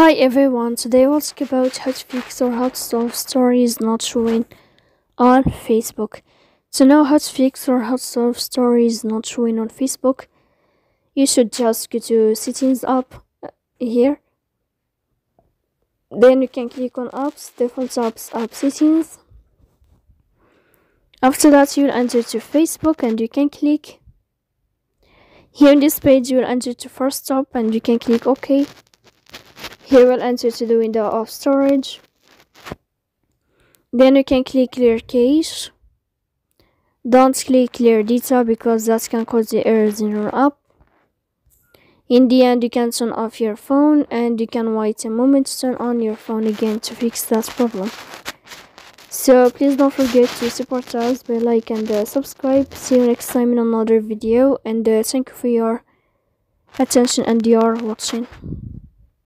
Hi everyone, today we'll talk about how to fix or how to solve stories not showing on Facebook. To know how to fix or how to solve stories not showing on Facebook, you should just go to settings up uh, here. Then you can click on apps, default apps, app settings. After that, you'll enter to Facebook and you can click. Here on this page, you'll enter to force stop and you can click OK. Here we'll enter to the window of storage. Then you can click clear cache. Don't click clear data because that can cause the errors in your app. In the end, you can turn off your phone and you can wait a moment to turn on your phone again to fix that problem. So please don't forget to support us by like and uh, subscribe. See you next time in another video and uh, thank you for your attention and your watching.